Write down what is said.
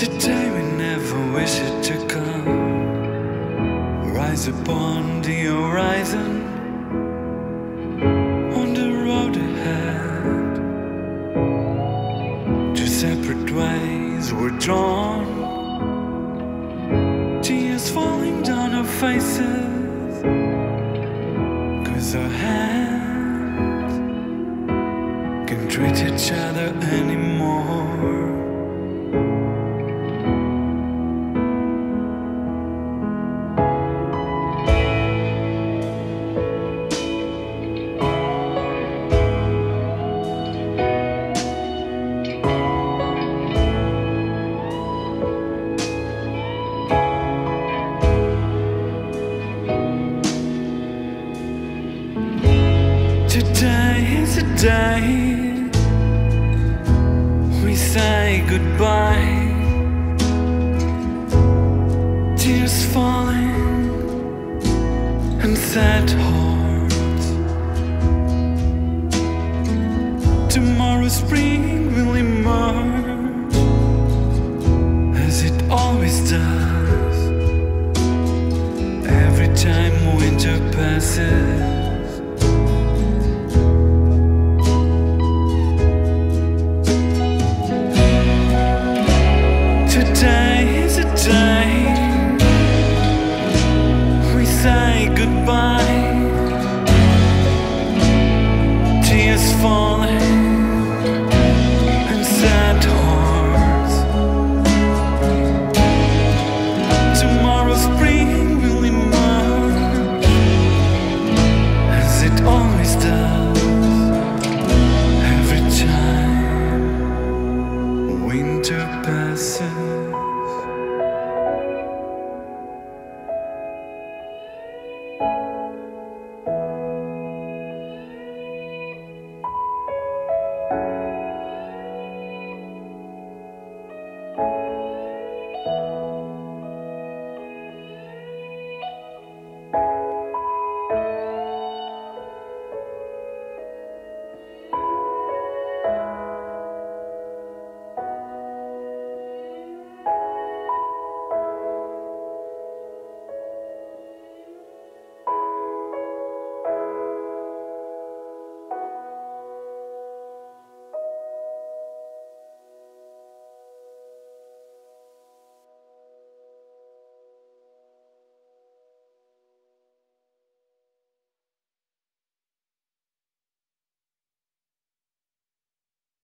Today we never wish it to come. Rise upon the horizon. On the road ahead. Two separate ways were drawn. Tears falling down our faces. Cause our hands can't treat each other anymore. Today is a day we say goodbye. Tears falling and sad hearts. Tomorrow spring will emerge as it always does. Every time winter passes. goodbye.